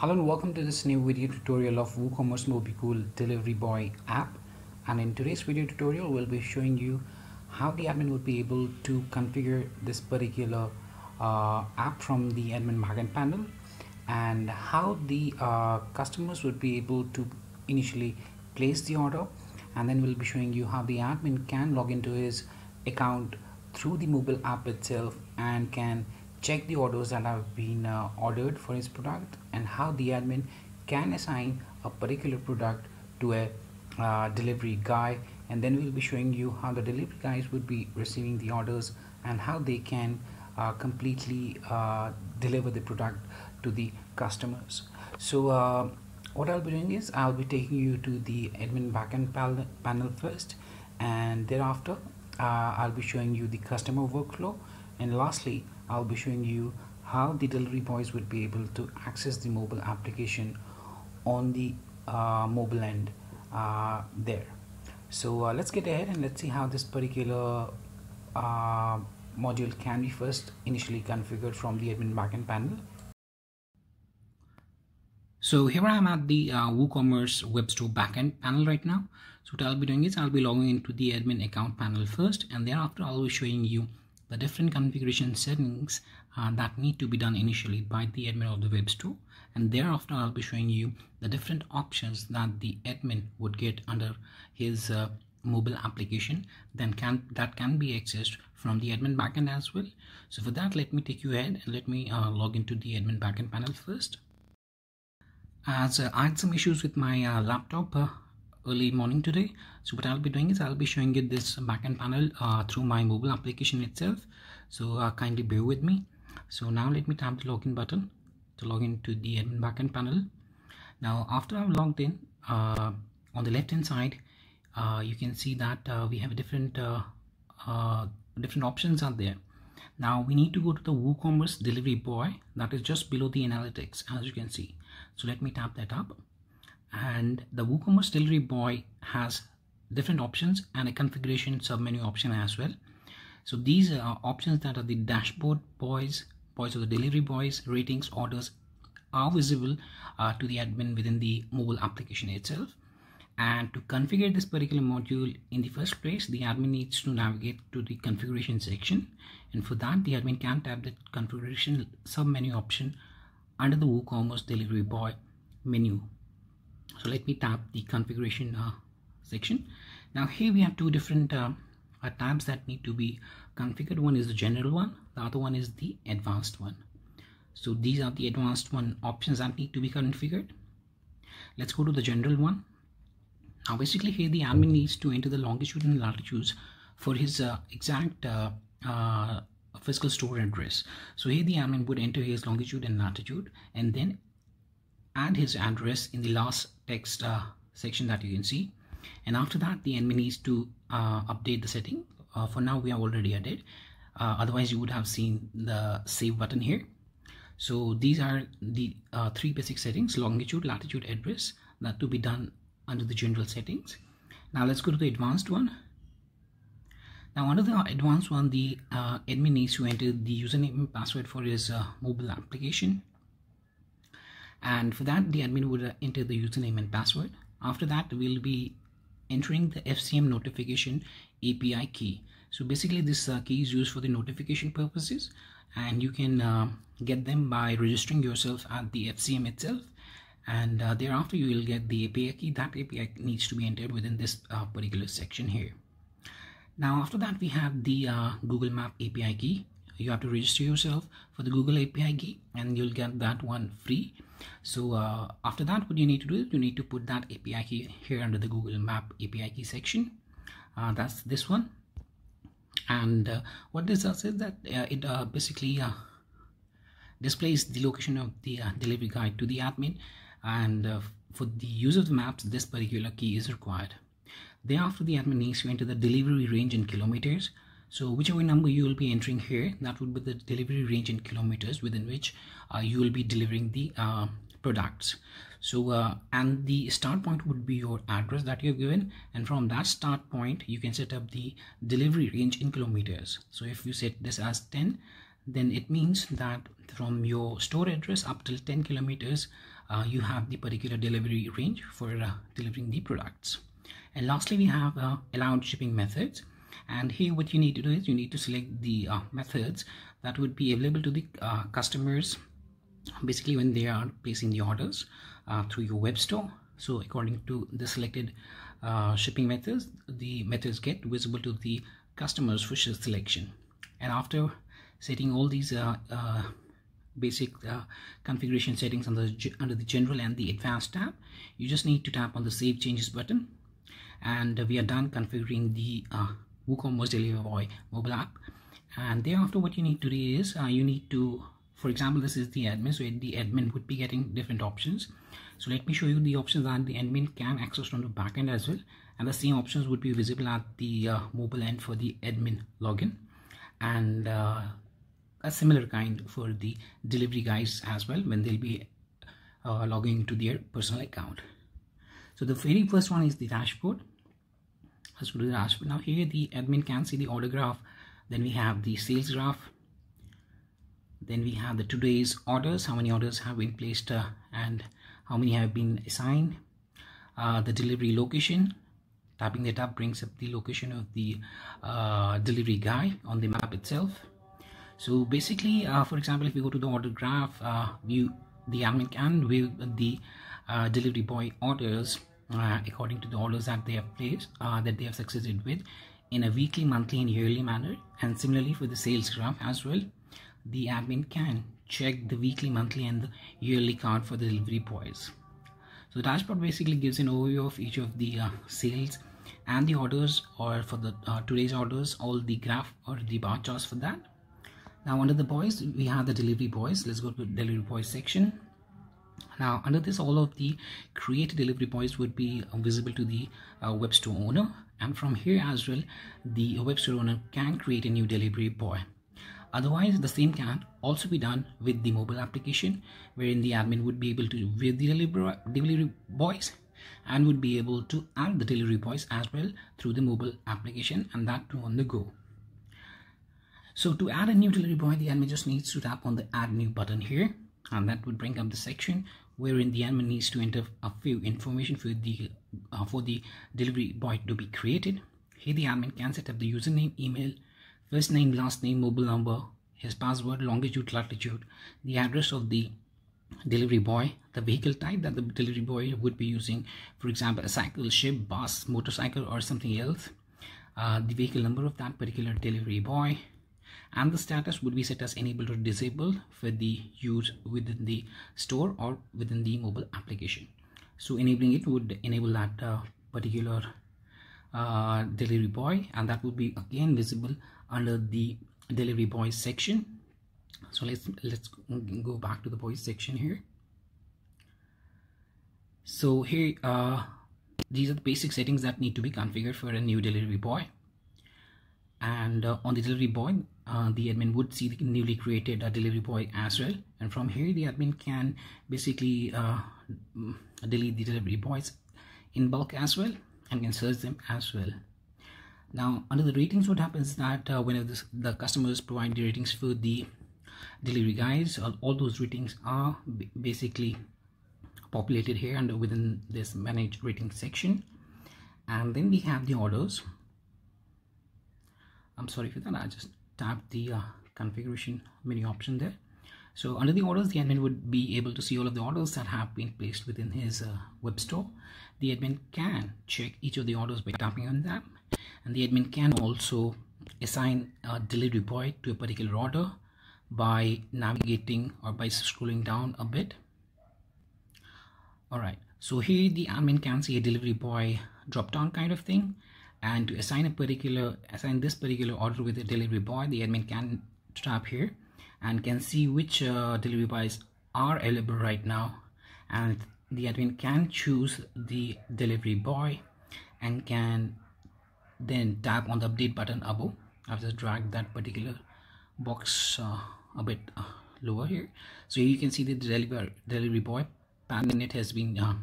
Hello and welcome to this new video tutorial of WooCommerce Mobikul Delivery Boy app. And in today's video tutorial we'll be showing you how the admin would be able to configure this particular uh, app from the admin backend panel and how the uh, customers would be able to initially place the order. And then we'll be showing you how the admin can log into his account through the mobile app itself and can check the orders that have been uh, ordered for his product and how the admin can assign a particular product to a uh, delivery guy. And then we'll be showing you how the delivery guys would be receiving the orders and how they can uh, completely uh, deliver the product to the customers. So uh, what I'll be doing is I'll be taking you to the admin backend panel first. And thereafter uh, I'll be showing you the customer workflow. And lastly I'll be showing you how the delivery boys would be able to access the mobile application on the uh, mobile end uh, there so uh, let's get ahead and let's see how this particular uh, module can be first initially configured from the admin backend panel so here I am at the uh, WooCommerce web store backend panel right now. So what I'll be doing is I'll be logging into the admin account panel first and thereafter I'll be showing you the different configuration settings uh, that need to be done initially by the admin of the web store and thereafter I'll be showing you the different options that the admin would get under his uh, mobile application then can that can be accessed from the admin backend as well. So for that let me take you ahead and let me uh, log into the admin backend panel first. As uh, I had some issues with my uh, laptop uh, early morning today. So what I'll be doing is I'll be showing you this backend panel uh, through my mobile application itself. So uh, kindly bear with me. So now let me tap the login button to log into the admin backend panel. Now after I've logged in uh, on the left hand side you can see that we have different different options out there. Now we need to go to the WooCommerce delivery boy that is just below the analytics as you can see. So let me tap that up and the WooCommerce delivery boy has different options and a configuration submenu option as well. So these are options that are the dashboard boys boys of the delivery boys ratings orders are visible uh, to the admin within the mobile application itself. And to configure this particular module in the first place the admin needs to navigate to the configuration section. And for that the admin can tap the configuration submenu option under the WooCommerce delivery boy menu so let me tap the configuration uh, section. Now here we have two different uh, uh, tabs that need to be configured. One is the general one the other one is the advanced one. So these are the advanced one options that need to be configured. Let's go to the general one. Now basically here the admin needs to enter the longitude and latitudes for his uh, exact uh, uh, physical store address. So here the admin would enter his longitude and latitude and then add his address in the last text uh, section that you can see. And after that the admin needs to uh, update the setting. Uh, for now we have already added uh, otherwise you would have seen the save button here. So these are the uh, three basic settings longitude latitude address that to be done under the general settings. Now let's go to the advanced one. Now under the advanced one, the uh, admin needs to enter the username and password for his mobile application. And for that, the admin would uh, enter the username and password. After that, we'll be entering the FCM notification API key. So basically this uh, key is used for the notification purposes and you can uh, get them by registering yourself at the FCM itself and uh, thereafter you will get the API key. That API needs to be entered within this particular section here now after that we have the uh, google map api key you have to register yourself for the google api key and you'll get that one free. So uh, after that what you need to do is you need to put that api key here under the google map api key section. Uh, that's this one. And uh, what this does is that uh, it uh, basically displays the location of the delivery guide to the admin. And for the use of the maps this particular key is required. Thereafter, the admin needs to enter the delivery range in kilometers. So whichever number you will be entering here, that would be the delivery range in kilometers within which uh, you will be delivering the uh, products. So uh, and the start point would be your address that you've given and from that start point you can set up the delivery range in kilometers. So if you set this as 10 then it means that from your store address up till 10 kilometers uh, you have the particular delivery range for uh, delivering the products and lastly we have uh, allowed shipping methods and here what you need to do is you need to select the uh, methods that would be available to the uh, customers basically when they are placing the orders uh, through your web store. So according to the selected shipping methods the methods get visible to the customers for selection. And after setting all these uh, uh, basic uh, configuration settings under, under the general and the advanced tab you just need to tap on the save changes button. And we are done configuring the uh, WooCommerce Delivery Boy mobile app and thereafter what you need to do is uh, you need to for example this is the admin so the admin would be getting different options. So let me show you the options that the admin can access from the backend as well. And the same options would be visible at the uh, mobile end for the admin login. And uh, a similar kind for the delivery guys as well when they'll be uh, logging into their personal account. So the very first one is the dashboard let's go the dashboard now here the admin can see the order graph then we have the sales graph. Then we have the today's orders. How many orders have been placed uh, and how many have been assigned? Uh, the delivery location. Tapping that up brings up the location of the uh, delivery guy on the map itself. So basically uh, for example if we go to the order graph uh, view the admin can view the uh, delivery boy orders. uh, according to the orders that they have placed uh, that they have succeeded with in a weekly monthly and yearly manner and similarly for the sales graph as well. The admin can check the weekly monthly and the yearly count for the delivery boys. So the dashboard basically gives an overview of each of the uh, sales and the orders or for the uh, today's orders all the graph or the bar charts for that. Now under the boys we have the delivery boys. Let's go to delivery boys section now under this all of the create delivery boys would be visible to the uh, web store owner. And from here as well the web store owner can create a new delivery boy. Otherwise the same can also be done with the mobile application wherein the admin would be able to view the delivery, delivery boys and would be able to add the delivery boys as well through the mobile application and that too on the go. So to add a new delivery boy the admin just needs to tap on the add new button here and that would bring up the section wherein the admin needs to enter a few information for the uh, for the delivery boy to be created. Here the admin can set up the username email first name last name mobile number his password longitude latitude the address of the delivery boy the vehicle type that the delivery boy would be using for example a cycle ship bus motorcycle or something else. Uh, the vehicle number of that particular delivery boy and the status would be set as enabled or disabled for the use within the store or within the mobile application. So enabling it would enable that uh, particular uh, delivery boy and that would be again visible under the delivery boy section. So let's let's go back to the boys section here. So here uh, these are the basic settings that need to be configured for a new delivery boy and uh, on the delivery boy uh, the admin would see the newly created uh, delivery boy as well. And from here the admin can basically uh, delete the delivery boys in bulk as well and can search them as well. Now under the ratings what happens is that uh, whenever this, the customers provide the ratings for the delivery guys all, all those ratings are basically populated here and within this manage rating section. And then we have the orders I'm sorry for that. I just tapped the uh, configuration menu option there. So under the orders the admin would be able to see all of the orders that have been placed within his uh, web store. The admin can check each of the orders by tapping on them and the admin can also assign a delivery boy to a particular order by navigating or by scrolling down a bit. All right. So here the admin can see a delivery boy drop down kind of thing and to assign a particular assign this particular order with a delivery boy the admin can tap here and can see which uh, delivery boys are available right now. And the admin can choose the delivery boy and can then tap on the update button above. I've just dragged that particular box uh, a bit uh, lower here. So you can see the delivery delivery boy panel it has been uh,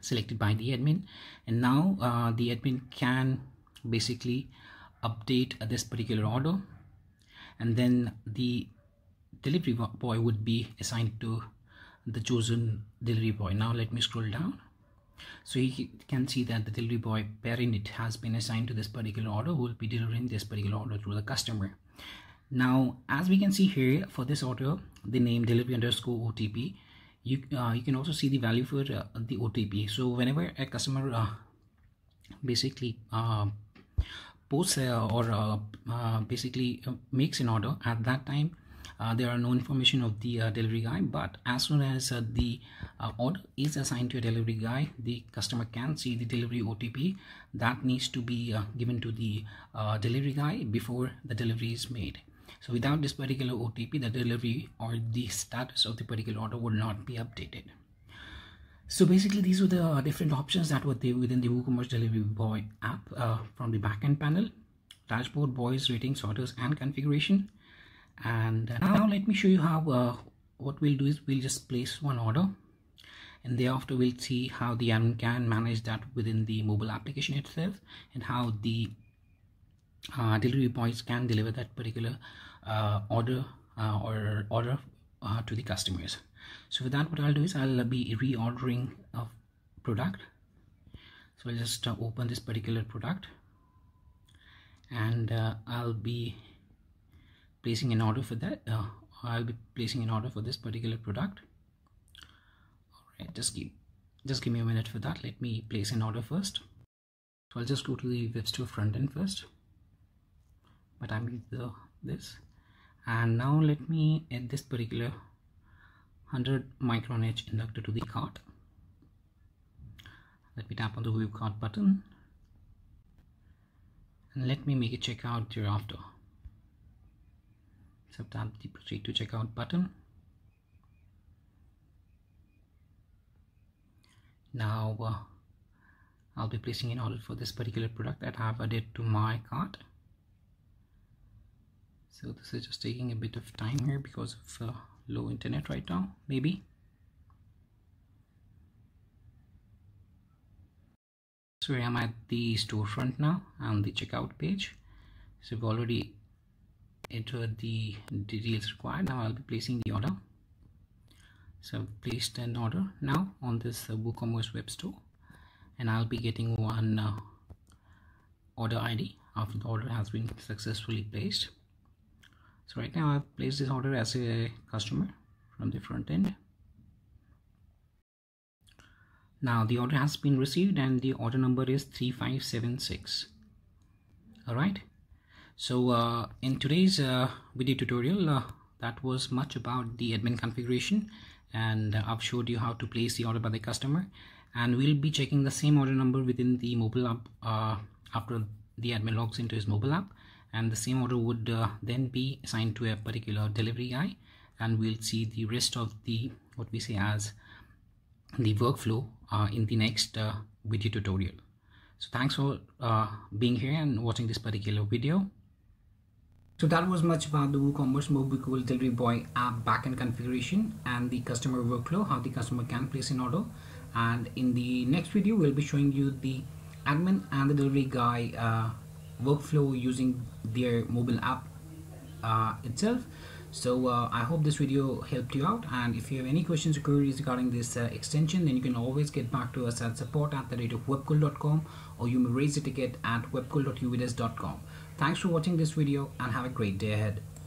selected by the admin. And now uh, the admin can basically update this particular order. And then the delivery boy would be assigned to the chosen delivery boy. Now let me scroll down. So you can see that the delivery boy parent it has been assigned to this particular order who will be delivering this particular order to the customer. Now as we can see here for this order the name delivery underscore otp you uh, you can also see the value for uh, the otp so whenever a customer uh, basically uh, posts or uh, uh, basically makes an order at that time uh, there are no information of the uh, delivery guy. But as soon as uh, the order is assigned to a delivery guy the customer can see the delivery OTP that needs to be given to the delivery guy before the delivery is made so without this particular OTP the delivery or the status of the particular order would not be updated. So basically these were the different options that were there within the WooCommerce Delivery Boy app uh, from the backend panel, dashboard, boys, ratings, orders, and configuration. And now let me show you how uh, what we'll do is we'll just place one order. And thereafter we'll see how the admin can manage that within the mobile application itself and how the uh, delivery boys can deliver that particular order uh, or order uh, to the customers. So for that what I'll do is I'll be reordering a product. So I'll just open this particular product. And I'll be placing an order for that uh, I'll be placing an order for this particular product. All right just give just give me a minute for that. Let me place an order first. So I'll just go to the web store front end first. But I need the this and now let me add this particular 100 micron edge inductor to the cart. Let me tap on the view cart button. And let me make a checkout thereafter. So tap the proceed to checkout button. Now uh, I'll be placing an order for this particular product that I have added to my cart so this is just taking a bit of time here because of uh, low internet right now maybe? So I'm at the storefront now on the checkout page. So we've already entered the details required. Now I'll be placing the order. So I've placed an order now on this uh, WooCommerce web store and I'll be getting one uh, order ID after the order has been successfully placed so right now I've placed this order as a customer from the front end. Now the order has been received and the order number is 3576 all right? So uh, in today's uh, video tutorial uh, that was much about the admin configuration and I've showed you how to place the order by the customer. And we'll be checking the same order number within the mobile app uh, after the admin logs into his mobile app and the same order would uh, then be assigned to a particular delivery guy and we'll see the rest of the what we say as the workflow uh, in the next video tutorial so thanks for being here and watching this particular video so that was much about the WooCommerce Mobile Delivery Boy app backend configuration and the customer workflow, how the customer can place an order. And in the next video, we'll be showing you the admin and the delivery guy uh, workflow using their mobile app uh, itself. So uh, I hope this video helped you out and if you have any questions or queries regarding this uh, extension then you can always get back to us at support at the rate of webkul.com or you may raise a ticket at webkul.uvdesk.com. Thanks for watching this video and have a great day ahead.